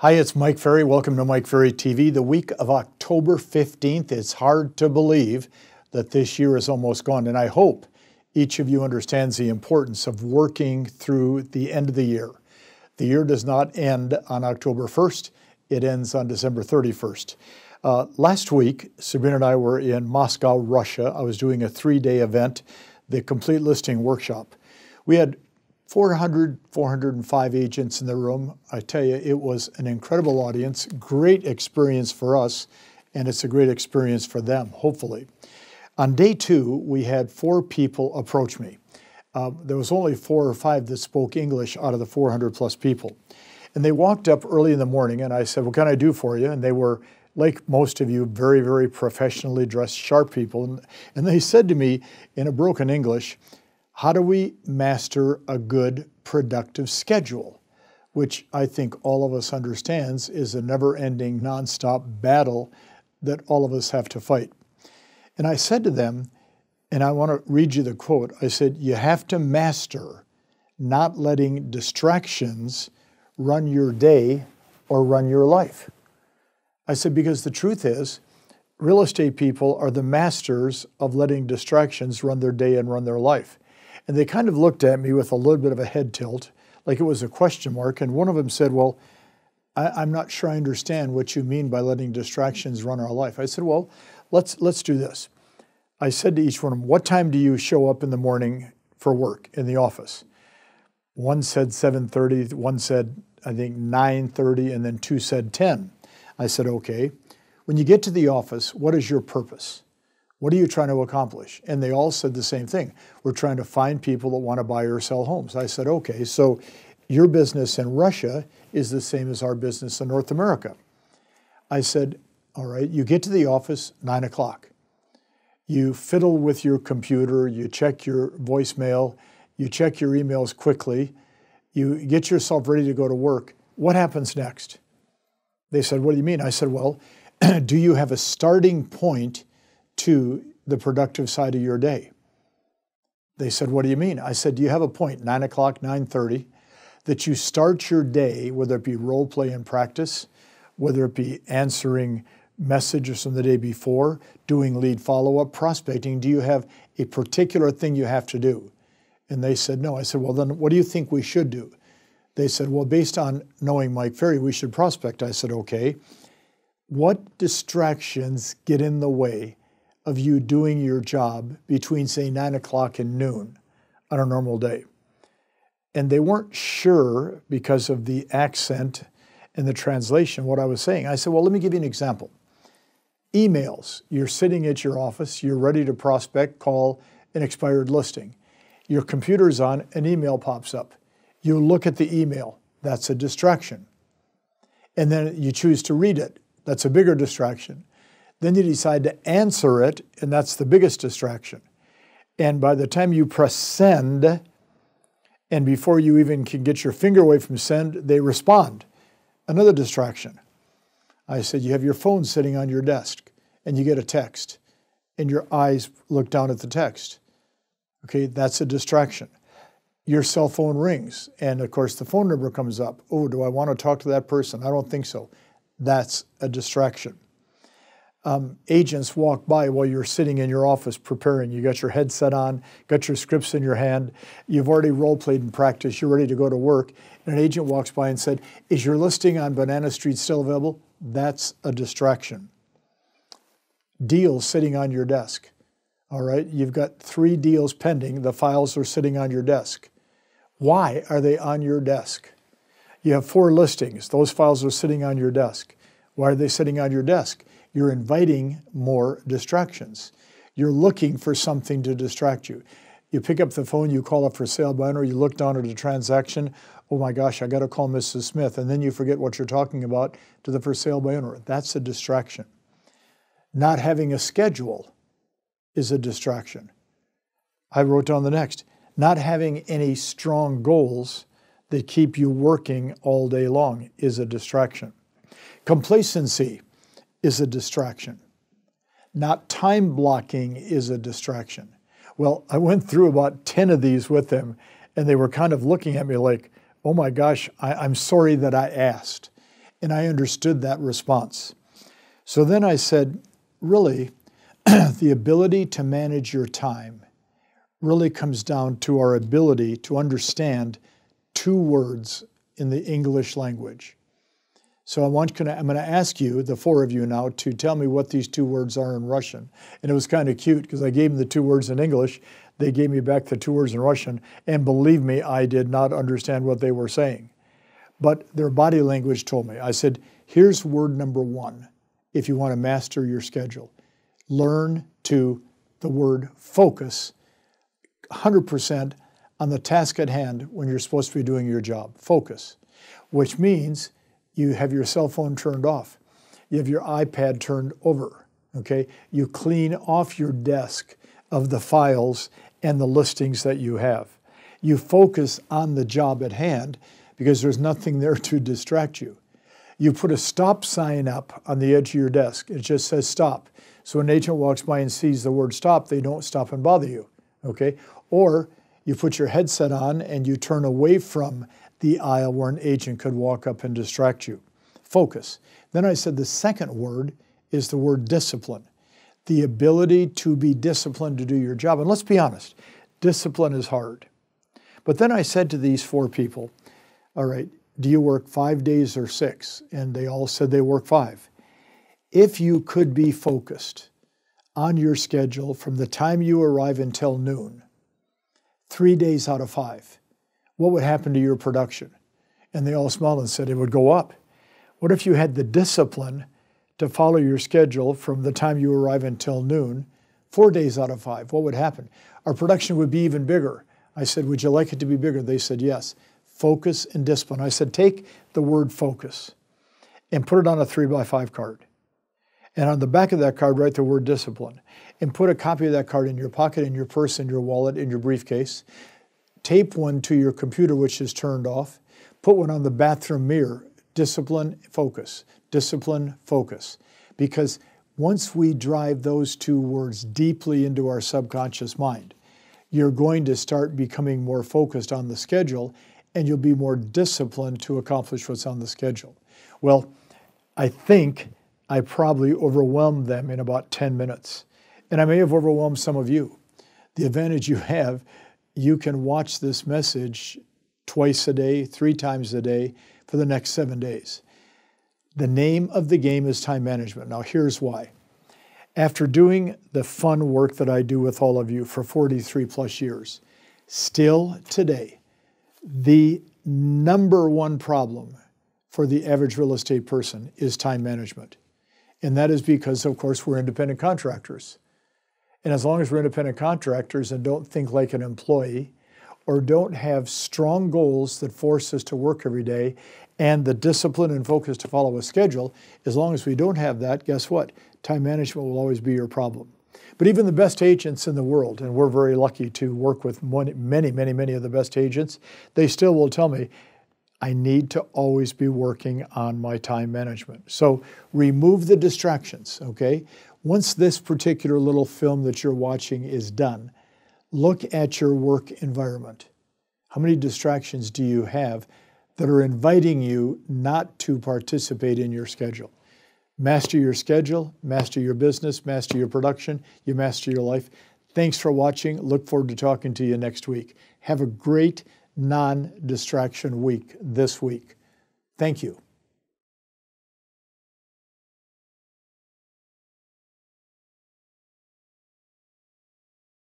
Hi, it's Mike Ferry. Welcome to Mike Ferry TV. The week of October 15th, it's hard to believe that this year is almost gone. And I hope each of you understands the importance of working through the end of the year. The year does not end on October 1st, it ends on December 31st. Uh, last week, Sabrina and I were in Moscow, Russia. I was doing a three day event, the Complete Listing Workshop. We had 400, 405 agents in the room. I tell you, it was an incredible audience, great experience for us, and it's a great experience for them, hopefully. On day two, we had four people approach me. Uh, there was only four or five that spoke English out of the 400 plus people. And they walked up early in the morning, and I said, What can I do for you? And they were, like most of you, very, very professionally dressed, sharp people. And, and they said to me in a broken English, how do we master a good productive schedule? Which I think all of us understands is a never ending, nonstop battle that all of us have to fight. And I said to them, and I want to read you the quote I said, You have to master not letting distractions run your day or run your life. I said, Because the truth is, real estate people are the masters of letting distractions run their day and run their life. And they kind of looked at me with a little bit of a head tilt, like it was a question mark. And one of them said, Well, I, am not sure I understand what you mean by letting distractions run our life. I said, Well, let's, let's do this. I said to each one of them, What time do you show up in the morning for work in the office? One said 7:30, one said I think 9:30 and then two said 10. I said, "Okay. When you get to the office, what is your purpose?" What are you trying to accomplish? And they all said the same thing. We're trying to find people that want to buy or sell homes. I said, okay, so your business in Russia is the same as our business in North America. I said, all right, you get to the office nine o'clock. You fiddle with your computer, you check your voicemail, you check your emails quickly, you get yourself ready to go to work. What happens next? They said, What do you mean? I said, Well, do you have a starting point to the productive side of your day. They said, What do you mean? I said, Do you have a point, 9 o'clock, 9.30, that you start your day, whether it be role play and practice, whether it be answering messages from the day before, doing lead follow up, prospecting, do you have a particular thing you have to do? And they said, No. I said, Well, then what do you think we should do? They said, Well, based on knowing Mike Ferry, we should prospect. I said, Okay. What distractions get in the way of you doing your job between, say, nine o'clock and noon on a normal day. And they weren't sure because of the accent and the translation what I was saying. I said, Well, let me give you an example. Emails. You're sitting at your office, you're ready to prospect, call an expired listing. Your computer's on, an email pops up. You look at the email, that's a distraction. And then you choose to read it, that's a bigger distraction. Then you decide to answer it, and that's the biggest distraction. And by the time you press send, and before you even can get your finger away from send, they respond. Another distraction. I said, You have your phone sitting on your desk, and you get a text, and your eyes look down at the text. Okay, that's a distraction. Your cell phone rings, and of course, the phone number comes up. Oh, do I want to talk to that person? I don't think so. That's a distraction um, agents walk by while you're sitting in your office preparing. You got your headset on, got your scripts in your hand, you've already role played in practice, you're ready to go to work, and an agent walks by and said, Is your listing on Banana Street still available? That's a distraction. Deals sitting on your desk. All right, you've got three deals pending, the files are sitting on your desk. Why are they on your desk? You have four listings, those files are sitting on your desk. Why are they sitting on your desk? You're inviting more distractions. You're looking for something to distract you. You pick up the phone, you call up for sale by owner, you look down at a transaction. Oh my gosh, I got to call Mrs. Smith. And then you forget what you're talking about to the for sale by owner. That's a distraction. Not having a schedule is a distraction. I wrote down the next. Not having any strong goals that keep you working all day long is a distraction. Complacency is a distraction. Not time blocking is a distraction. Well, I went through about 10 of these with them, and they were kind of looking at me like, oh my gosh, I, am sorry that I asked. And I understood that response. So then I said, really, the ability to manage your time really comes down to our ability to understand two words in the English language. So I want, I'm going to ask you, the four of you now, to tell me what these two words are in Russian. And it was kind of cute because I gave them the two words in English. They gave me back the two words in Russian. And believe me, I did not understand what they were saying. But their body language told me. I said, here's word number one if you want to master your schedule. Learn to the word focus 100% on the task at hand when you're supposed to be doing your job. Focus, which means you have your cell phone turned off, you have your iPad turned over, okay? You clean off your desk of the files and the listings that you have. You focus on the job at hand because there's nothing there to distract you. You put a stop sign up on the edge of your desk. It just says stop. So when an agent walks by and sees the word stop, they don't stop and bother you. Okay? Or you put your headset on and you turn away from the aisle where an agent could walk up and distract you. Focus. Then I said the second word is the word discipline. The ability to be disciplined to do your job. And let's be honest, discipline is hard. But then I said to these four people, All right, do you work five days or six? And they all said they work five. If you could be focused on your schedule from the time you arrive until noon, three days out of five, what would happen to your production? And they all smiled and said it would go up. What if you had the discipline to follow your schedule from the time you arrive until noon, four days out of five? What would happen? Our production would be even bigger. I said, Would you like it to be bigger? They said, Yes. Focus and discipline. I said, Take the word focus and put it on a three by five card. And on the back of that card, write the word discipline and put a copy of that card in your pocket, in your purse, in your wallet, in your briefcase. Tape one to your computer, which is turned off. Put one on the bathroom mirror. Discipline, focus. Discipline, focus. Because once we drive those two words deeply into our subconscious mind, you're going to start becoming more focused on the schedule and you'll be more disciplined to accomplish what's on the schedule. Well, I think I probably overwhelmed them in about 10 minutes. And I may have overwhelmed some of you. The advantage you have, you can watch this message twice a day, three times a day for the next seven days. The name of the game is time management. Now, here's why. After doing the fun work that I do with all of you for 43 plus years, still today, the number one problem for the average real estate person is time management. And that is because, of course, we're independent contractors. And as long as we're independent contractors and don't think like an employee or don't have strong goals that force us to work every day and the discipline and focus to follow a schedule, as long as we don't have that, guess what? Time management will always be your problem. But even the best agents in the world, and we're very lucky to work with many, many, many of the best agents, they still will tell me, I need to always be working on my time management. So remove the distractions, okay? Once this particular little film that you're watching is done, look at your work environment. How many distractions do you have that are inviting you not to participate in your schedule? Master your schedule, master your business, master your production, you master your life. Thanks for watching. Look forward to talking to you next week. Have a great non distraction week this week. Thank you.